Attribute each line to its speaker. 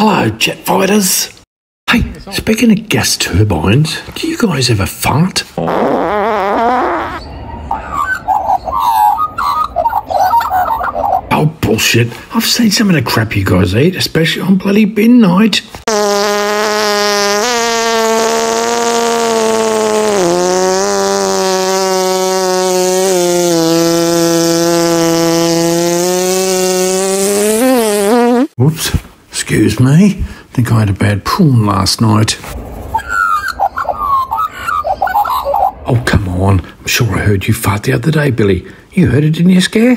Speaker 1: Hello, jet fighters. Hey, speaking of gas turbines, do you guys ever fart? Oh, bullshit. I've seen some of the crap you guys eat, especially on bloody bin night. Whoops. Excuse me. Think I had a bad prawn last night. Oh, come on. I'm sure I heard you fart the other day, Billy. You heard it, didn't you, Scare?